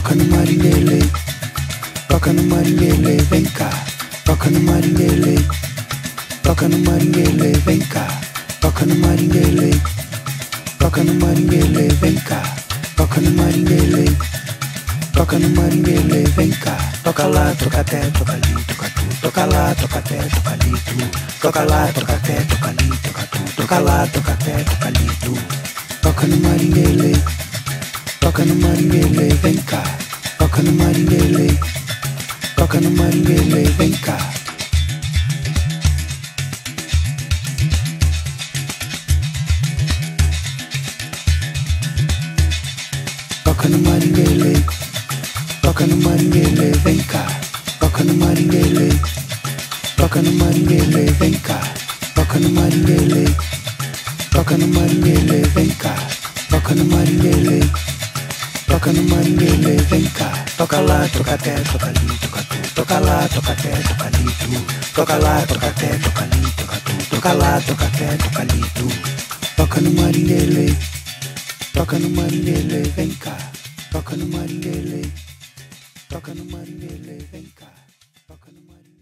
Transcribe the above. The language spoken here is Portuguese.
toca no marinele, toca no marinele, vem cá, toca no marinele, toca no marinele, vem cá, toca no marinele, toca no marinele, vem cá, toca no marinele, toca no marinele, vem cá, toca lá, toca até, toca ali, toca tu, toca lá, toca até, toca ali, tu, toca lá, toca até, toca ali, toca tu, toca lá, toca até, toca ali, tu, toca no marinele. Toca no maringuele, vem cá. Toca no maringuele. Toca no maringuele, vem cá. Toca no maringuele. Toca no maringuele, vem cá. Toca no maringuele. Toca no maringuele, vem cá. Toca no maringuele. Toca no maringuele, vem cá. Toca no maringuele. Maringuele, vem cá. Toca lá, toca até, toca ali, toca tu. Toca lá, toca até, toca ali, tu. Toca lá, toca até, toca ali, toca tu. Toca lá, toca até, toca ali, tu. Toca no maringuele. Toca no maringuele, vem cá. Toca no maringuele. Toca no maringuele, vem cá. Toca no maringuele.